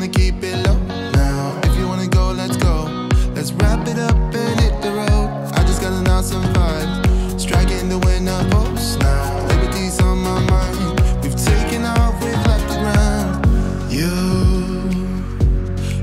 gonna keep it low now. If you wanna go, let's go. Let's wrap it up and hit the road. I just got an awesome vibe. Striking the winner post now. Liberty's on my mind. We've taken off, we've left the ground. You,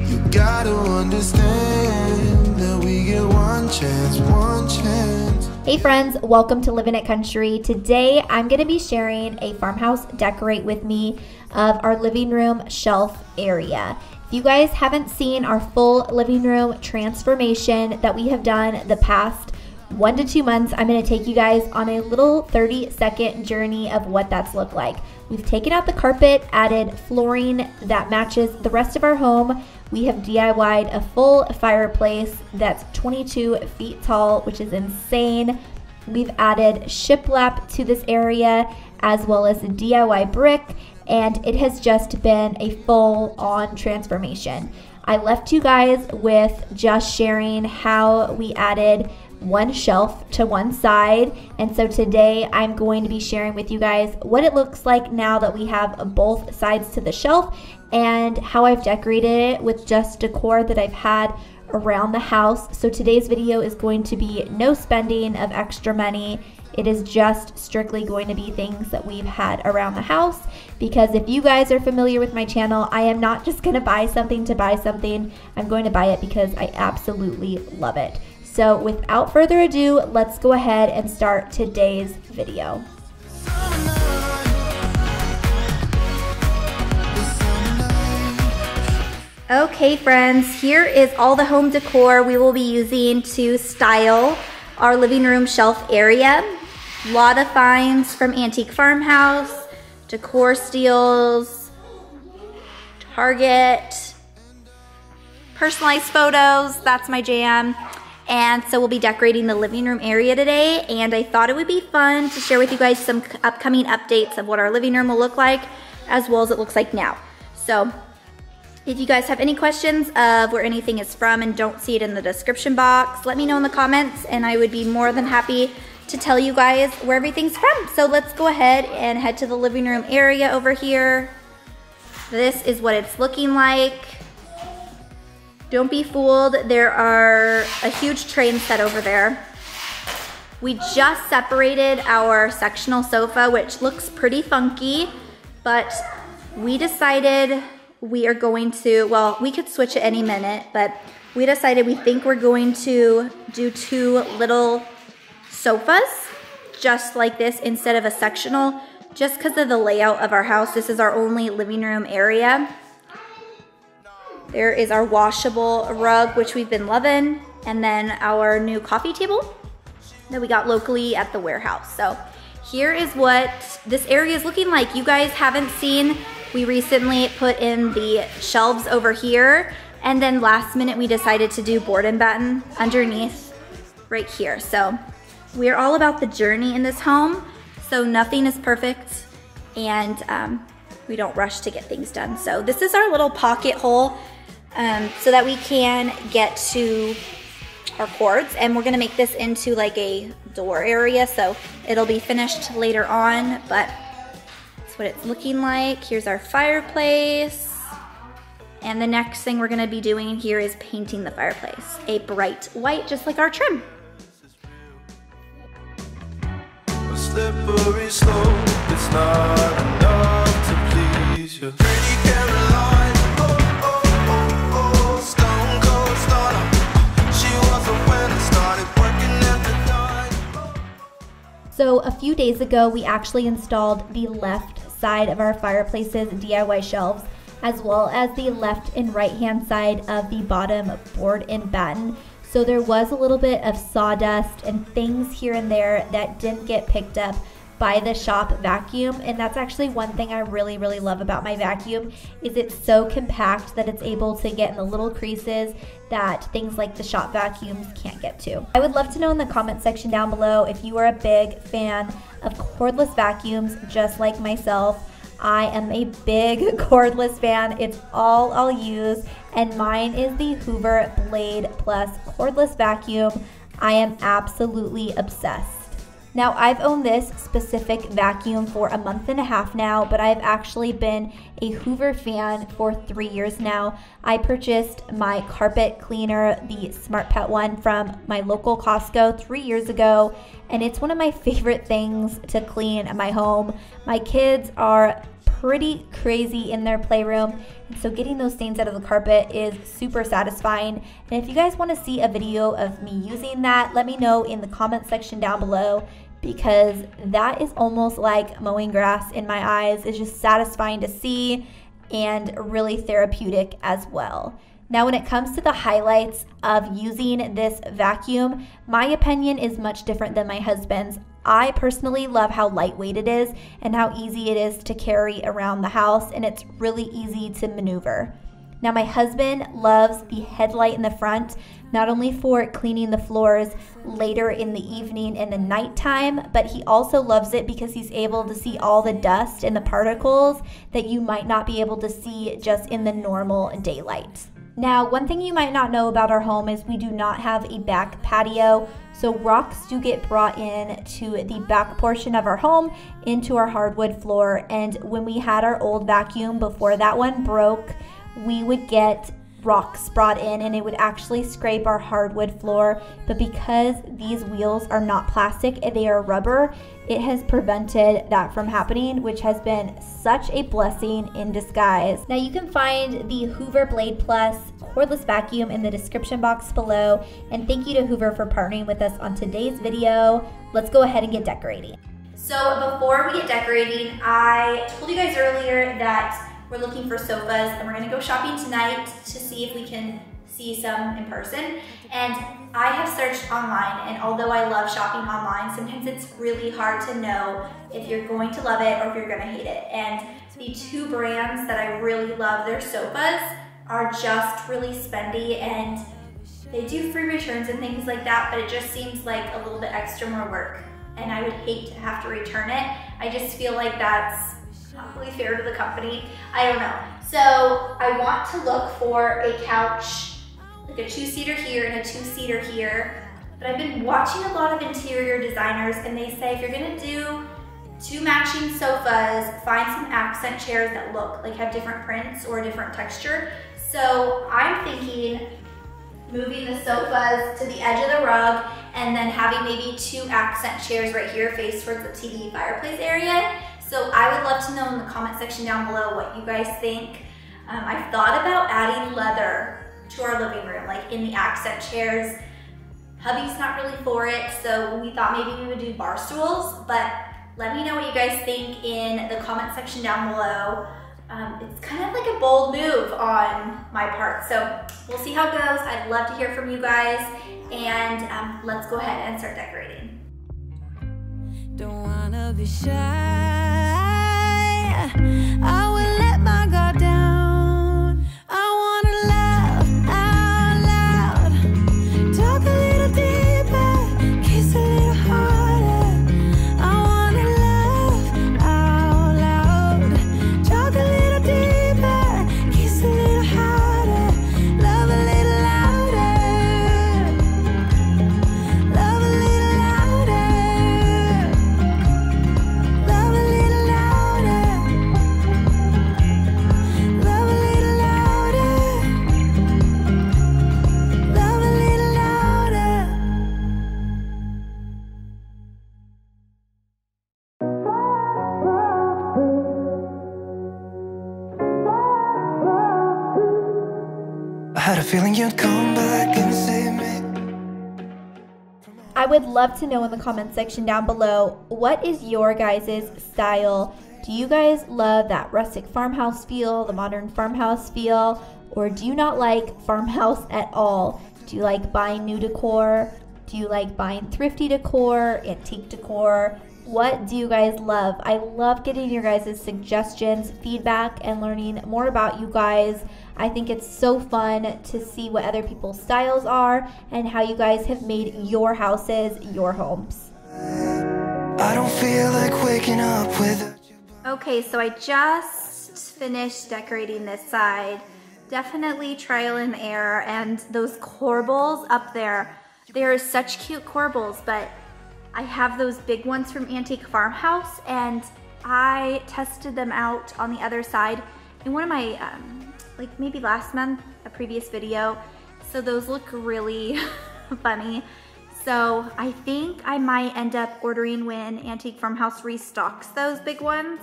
you gotta understand that we get one chance, one chance. Hey friends, welcome to Living It Country. Today I'm going to be sharing a farmhouse decorate with me of our living room shelf area. If you guys haven't seen our full living room transformation that we have done the past one to two months, I'm going to take you guys on a little 30 second journey of what that's looked like. We've taken out the carpet, added flooring that matches the rest of our home. We have DIY'd a full fireplace that's 22 feet tall, which is insane. We've added shiplap to this area as well as DIY brick and it has just been a full on transformation. I left you guys with just sharing how we added one shelf to one side. And so today I'm going to be sharing with you guys what it looks like now that we have both sides to the shelf and how I've decorated it with just decor that I've had around the house. So today's video is going to be no spending of extra money it is just strictly going to be things that we've had around the house because if you guys are familiar with my channel, I am not just going to buy something to buy something. I'm going to buy it because I absolutely love it. So without further ado, let's go ahead and start today's video. Okay friends, here is all the home decor we will be using to style our living room shelf area. A lot of finds from Antique Farmhouse, Decor Steals, Target, personalized photos, that's my jam. And so we'll be decorating the living room area today. And I thought it would be fun to share with you guys some upcoming updates of what our living room will look like, as well as it looks like now. So if you guys have any questions of where anything is from and don't see it in the description box, let me know in the comments and I would be more than happy to tell you guys where everything's from. So let's go ahead and head to the living room area over here. This is what it's looking like. Don't be fooled, there are a huge train set over there. We just separated our sectional sofa, which looks pretty funky, but we decided we are going to, well, we could switch at any minute, but we decided we think we're going to do two little sofas just like this instead of a sectional just because of the layout of our house. This is our only living room area. There is our washable rug, which we've been loving, and then our new coffee table that we got locally at the warehouse. So here is what this area is looking like. You guys haven't seen we recently put in the shelves over here and then last minute we decided to do board and batten underneath right here. So we're all about the journey in this home. So nothing is perfect and um, we don't rush to get things done. So this is our little pocket hole um, so that we can get to our cords and we're gonna make this into like a door area so it'll be finished later on but that's what it's looking like. Here's our fireplace. And the next thing we're gonna be doing here is painting the fireplace. A bright white, just like our trim. slippery slope, it's not enough to please you. So a few days ago, we actually installed the left side of our fireplaces DIY shelves, as well as the left and right hand side of the bottom board and batten. So there was a little bit of sawdust and things here and there that didn't get picked up by the shop vacuum and that's actually one thing I really really love about my vacuum is it's so compact that it's able to get in the little creases that things like the shop vacuums can't get to. I would love to know in the comment section down below if you are a big fan of cordless vacuums just like myself. I am a big cordless fan. It's all I'll use and mine is the Hoover Blade Plus cordless vacuum. I am absolutely obsessed. Now, I've owned this specific vacuum for a month and a half now, but I've actually been a Hoover fan for three years now. I purchased my carpet cleaner, the Smart Pet one, from my local Costco three years ago, and it's one of my favorite things to clean my home. My kids are pretty crazy in their playroom. So getting those stains out of the carpet is super satisfying. And if you guys want to see a video of me using that, let me know in the comment section down below because that is almost like mowing grass in my eyes. It's just satisfying to see and really therapeutic as well. Now, when it comes to the highlights of using this vacuum, my opinion is much different than my husband's. I personally love how lightweight it is and how easy it is to carry around the house, and it's really easy to maneuver. Now, my husband loves the headlight in the front, not only for cleaning the floors later in the evening and the nighttime, but he also loves it because he's able to see all the dust and the particles that you might not be able to see just in the normal daylight. Now, one thing you might not know about our home is we do not have a back patio. So rocks do get brought in to the back portion of our home into our hardwood floor. And when we had our old vacuum before that one broke, we would get rocks brought in and it would actually scrape our hardwood floor. But because these wheels are not plastic, and they are rubber, it has prevented that from happening, which has been such a blessing in disguise. Now you can find the Hoover Blade Plus cordless vacuum in the description box below. And thank you to Hoover for partnering with us on today's video. Let's go ahead and get decorating. So before we get decorating, I told you guys earlier that we're looking for sofas and we're gonna go shopping tonight to see if we can see some in person. And I have searched online and although I love shopping online, sometimes it's really hard to know if you're going to love it or if you're gonna hate it. And the two brands that I really love their sofas are just really spendy and they do free returns and things like that, but it just seems like a little bit extra more work. And I would hate to have to return it. I just feel like that's really fair to the company. I don't know. So I want to look for a couch, like a two-seater here and a two-seater here. But I've been watching a lot of interior designers and they say if you're gonna do two matching sofas, find some accent chairs that look like have different prints or a different texture. So I'm thinking moving the sofas to the edge of the rug and then having maybe two accent chairs right here face towards the TV fireplace area so I would love to know in the comment section down below what you guys think. Um, I've thought about adding leather to our living room, like in the accent chairs. Hubby's not really for it, so we thought maybe we would do bar stools, but let me know what you guys think in the comment section down below. Um, it's kind of like a bold move on my part, so we'll see how it goes. I'd love to hear from you guys, and um, let's go ahead and start decorating. Don't wanna be shy I will would love to know in the comment section down below what is your guys' style? Do you guys love that rustic farmhouse feel, the modern farmhouse feel, or do you not like farmhouse at all? Do you like buying new decor? Do you like buying thrifty decor, antique decor? What do you guys love? I love getting your guys' suggestions, feedback, and learning more about you guys. I think it's so fun to see what other people's styles are and how you guys have made your houses your homes. I don't feel like waking up with Okay, so I just finished decorating this side. Definitely trial and error and those corbels up there. They are such cute corbels, but I have those big ones from Antique Farmhouse and I tested them out on the other side in one of my, um, like maybe last month, a previous video. So those look really funny. So I think I might end up ordering when Antique Farmhouse restocks those big ones.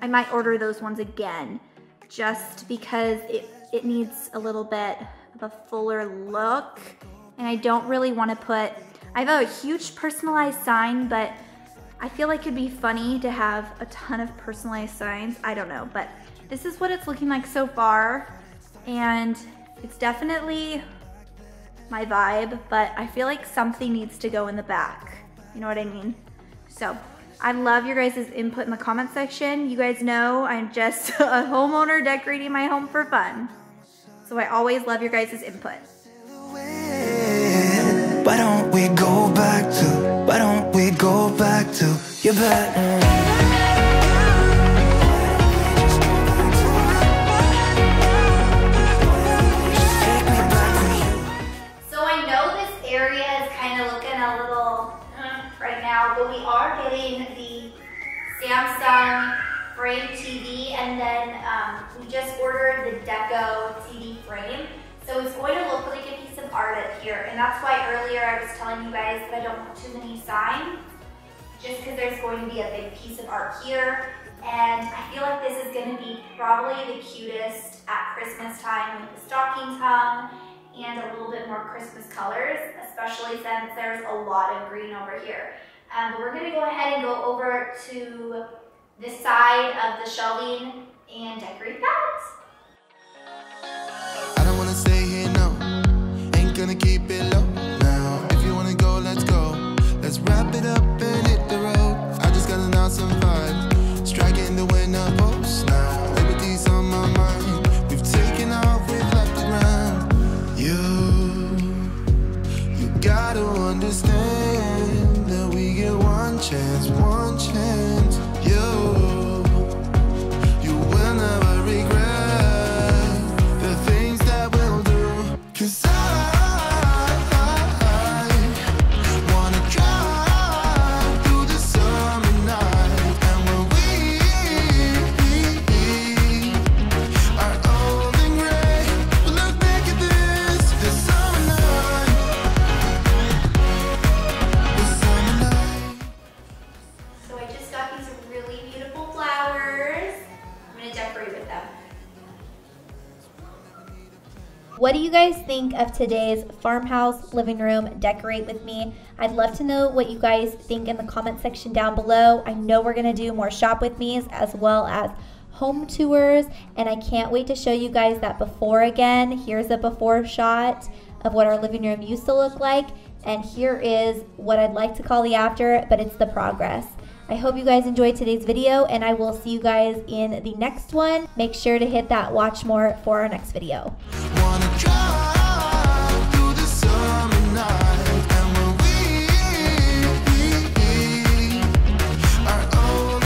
I might order those ones again just because it, it needs a little bit of a fuller look. And I don't really want to put, I have a huge personalized sign, but I feel like it'd be funny to have a ton of personalized signs. I don't know, but this is what it's looking like so far. And it's definitely my vibe, but I feel like something needs to go in the back. You know what I mean? So I love your guys' input in the comment section. You guys know I'm just a homeowner decorating my home for fun. So I always love your guys' input. We go back to your bed? Take me back when you So I know this area is kind of looking a little right now, but we are getting the Samsung frame TV and then um, we just ordered the Deco TV frame. So it's going to look like a piece of art And that's why earlier I was telling you guys that I don't want too many signs, just because there's going to be a big piece of art here. And I feel like this is going to be probably the cutest at Christmas time with the stockings hung and a little bit more Christmas colors, especially since there's a lot of green over here. Um, but we're gonna go ahead and go over to this side of the shelving and decorate that. What do you guys think of today's farmhouse living room decorate with me? I'd love to know what you guys think in the comment section down below. I know we're gonna do more shop with me's as well as home tours and I can't wait to show you guys that before again. Here's a before shot of what our living room used to look like and here is what I'd like to call the after, but it's the progress. I hope you guys enjoyed today's video and I will see you guys in the next one. Make sure to hit that watch more for our next video. Drive